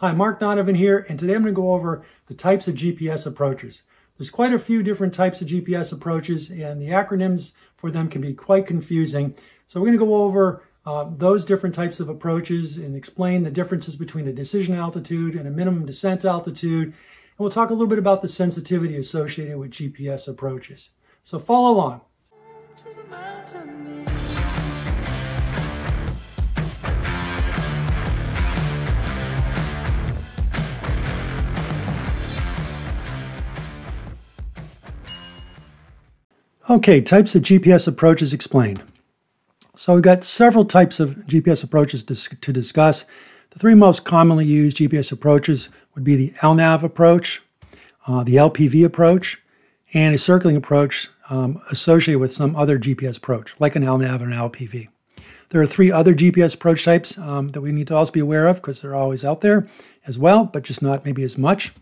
Hi, Mark Donovan here, and today I'm going to go over the types of GPS approaches. There's quite a few different types of GPS approaches, and the acronyms for them can be quite confusing. So we're going to go over uh, those different types of approaches and explain the differences between a decision altitude and a minimum descent altitude. And we'll talk a little bit about the sensitivity associated with GPS approaches. So follow along. Okay, types of GPS approaches explained. So we've got several types of GPS approaches to, discuss. The three most commonly used GPS approaches would be the LNAV approach, uh, the LPV approach, and a circling approach um, associated with some other GPS approach, like an LNAV or an LPV. There are three other GPS approach types um, that we need to also be aware of because they're always out there as well, but just not maybe as much.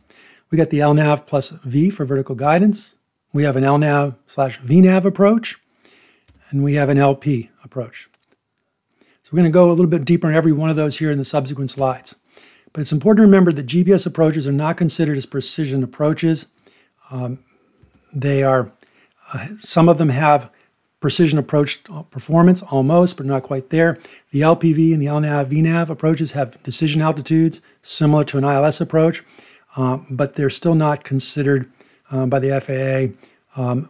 We got the LNAV plus V for vertical guidance, we have an LNAV slash VNAV approach, and we have an LP approach. So we're going to go a little bit deeper in every one of those here in the subsequent slides. But it's important to remember that GPS approaches are not considered as precision approaches. Um, they are, uh, some of them have precision approach performance almost, but not quite there. The LPV and the LNAV VNAV approaches have decision altitudes similar to an ILS approach, uh, but they're still not considered um, by the FAA um,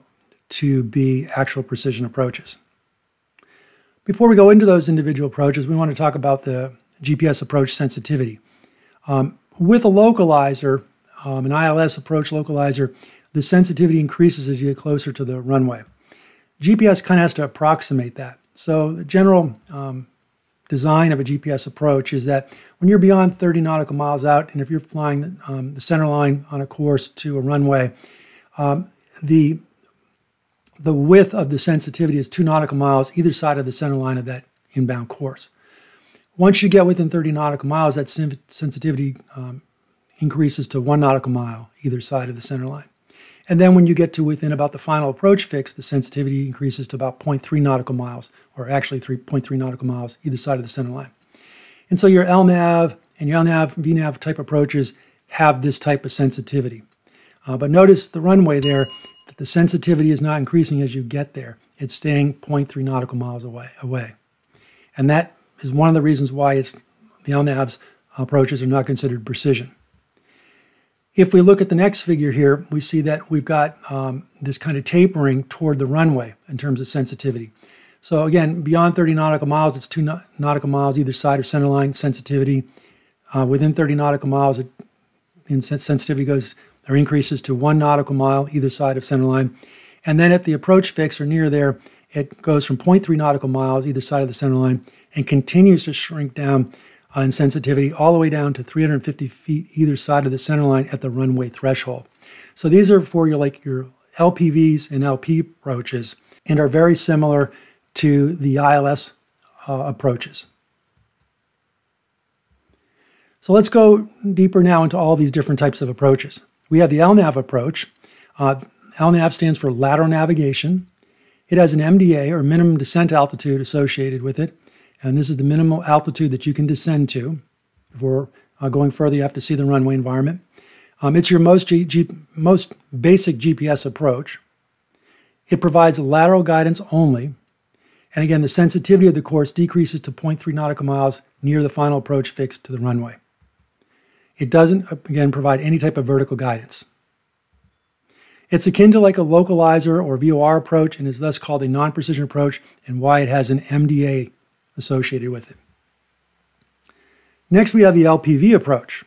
to be actual precision approaches. Before we go into those individual approaches, we want to talk about the GPS approach sensitivity. Um, with a localizer, um, an ILS approach localizer, the sensitivity increases as you get closer to the runway. GPS kind of has to approximate that. So the general um, design of a GPS approach is that when you're beyond 30 nautical miles out, and if you're flying um, the center line on a course to a runway, um, the the width of the sensitivity is two nautical miles either side of the center line of that inbound course. Once you get within 30 nautical miles, that sensitivity um, increases to one nautical mile either side of the center line. And then when you get to within about the final approach fix, the sensitivity increases to about 0.3 nautical miles, or actually 3.3 nautical miles either side of the center line. And so your LNAV and your LNAV, VNAV type approaches have this type of sensitivity. Uh, but notice the runway there, that the sensitivity is not increasing as you get there. It's staying 0.3 nautical miles away. away. And that is one of the reasons why it's the LNAV's approaches are not considered precision. If we look at the next figure here, we see that we've got um, this kind of tapering toward the runway in terms of sensitivity. So again, beyond 30 nautical miles, it's two nautical miles either side of centerline sensitivity. Uh, within 30 nautical miles, it, sensitivity goes or increases to one nautical mile either side of centerline. And then at the approach fix or near there, it goes from 0.3 nautical miles either side of the centerline and continues to shrink down in sensitivity all the way down to 350 feet either side of the center line at the runway threshold. So these are for your like your LPVs and LP approaches and are very similar to the ILS uh, approaches. So let's go deeper now into all these different types of approaches. We have the LNAV approach. Uh, LNAV stands for lateral navigation. It has an MDA or minimum descent altitude associated with it. And this is the minimal altitude that you can descend to. Before uh, going further, you have to see the runway environment. Um, it's your most, G G most basic GPS approach. It provides lateral guidance only. And again, the sensitivity of the course decreases to 0.3 nautical miles near the final approach fixed to the runway. It doesn't, again, provide any type of vertical guidance. It's akin to like a localizer or VOR approach and is thus called a non-precision approach and why it has an MDA associated with it. Next, we have the LPV approach.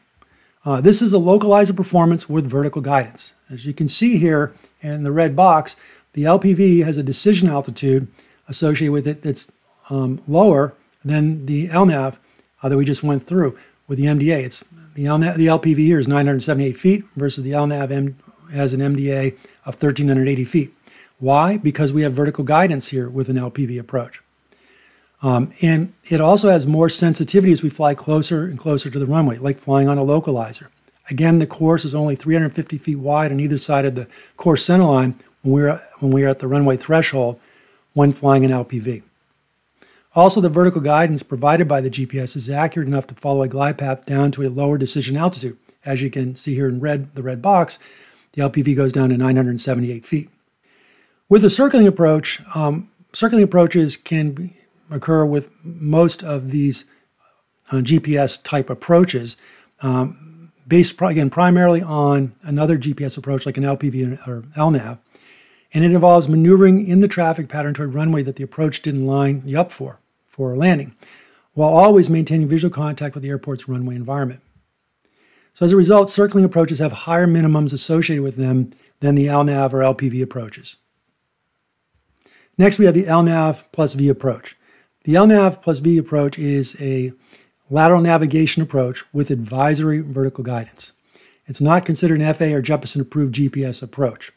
Uh, this is a localizer performance with vertical guidance. As you can see here in the red box, the LPV has a decision altitude associated with it that's um, lower than the LNAV uh, that we just went through with the MDA. It's the, LNAV, the LPV here is 978 feet versus the LNAV M, has an MDA of 1380 feet. Why? Because we have vertical guidance here with an LPV approach. Um, and it also has more sensitivity as we fly closer and closer to the runway, like flying on a localizer. Again, the course is only 350 feet wide on either side of the course centerline when we're, when we're at the runway threshold when flying an LPV. Also, the vertical guidance provided by the GPS is accurate enough to follow a glide path down to a lower decision altitude. As you can see here in red, the red box, the LPV goes down to 978 feet. With the circling approach, um, circling approaches can occur with most of these uh, GPS type approaches, um, based again primarily on another GPS approach like an LPV or LNAV, and it involves maneuvering in the traffic pattern to a runway that the approach didn't line you up for for landing, while always maintaining visual contact with the airport's runway environment. So as a result, circling approaches have higher minimums associated with them than the LNAV or LPV approaches. Next, we have the LNAV plus V approach. The LNAV plus V approach is a lateral navigation approach with advisory vertical guidance. It's not considered an FAA or Jeppesen approved GPS approach.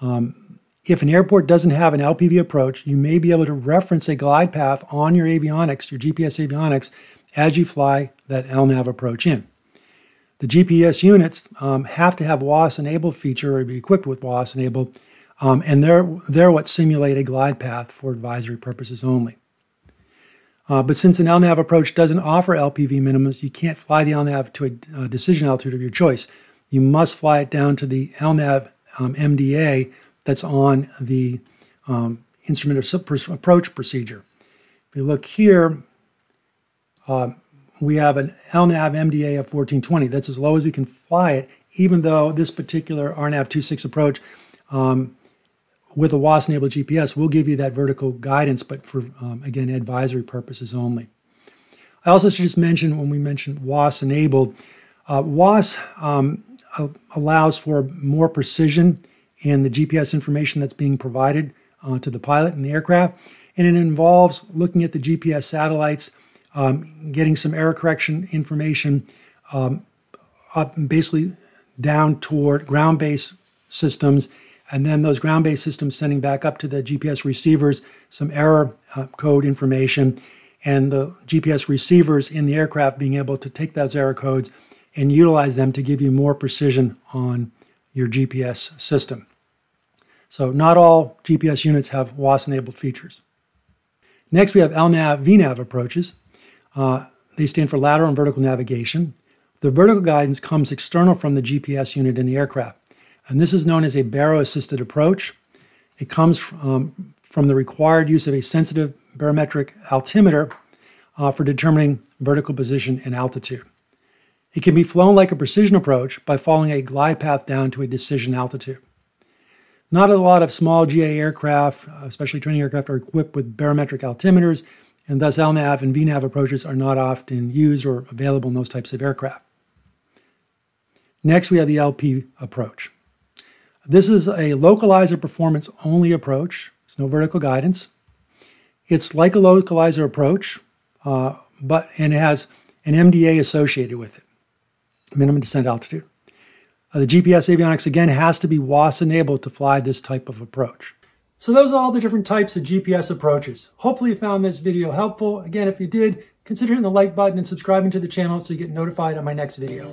Um, if an airport doesn't have an LPV approach, you may be able to reference a glide path on your avionics, your GPS avionics, as you fly that LNAV approach in. The GPS units um, have to have WAAS enabled feature or be equipped with WAAS enabled, um, and they're, they're what simulate a glide path for advisory purposes only. Uh, but since an LNAV approach doesn't offer LPV minimums, you can't fly the LNAV to a, a decision altitude of your choice. You must fly it down to the LNAV um, MDA that's on the um, instrument approach procedure. If you look here, uh, we have an LNAV MDA of 1420. That's as low as we can fly it, even though this particular RNAV 26 approach um, with a WAAS enabled GPS we'll give you that vertical guidance, but for, um, again, advisory purposes only. I also should just mention, when we mentioned WAAS enabled, uh, WAAS um, allows for more precision in the GPS information that's being provided uh, to the pilot and the aircraft, and it involves looking at the GPS satellites um, getting some error correction information um, up basically down toward ground-based systems, and then those ground-based systems sending back up to the GPS receivers some error uh, code information, and the GPS receivers in the aircraft being able to take those error codes and utilize them to give you more precision on your GPS system. So not all GPS units have WAAS-enabled features. Next, we have LNAV, VNAV approaches. Uh, they stand for lateral and vertical navigation. The vertical guidance comes external from the GPS unit in the aircraft, and this is known as a baro-assisted approach. It comes from, um, from the required use of a sensitive barometric altimeter uh, for determining vertical position and altitude. It can be flown like a precision approach by following a glide path down to a decision altitude. Not a lot of small GA aircraft, especially training aircraft, are equipped with barometric altimeters and thus LNAV and VNAV approaches are not often used or available in those types of aircraft. Next, we have the LP approach. This is a localizer performance only approach. There's no vertical guidance. It's like a localizer approach, uh, but and it has an MDA associated with it, minimum descent altitude. Uh, the GPS avionics again has to be WAAS enabled to fly this type of approach. So those are all the different types of GPS approaches. Hopefully you found this video helpful. Again, if you did, consider hitting the like button and subscribing to the channel so you get notified on my next video.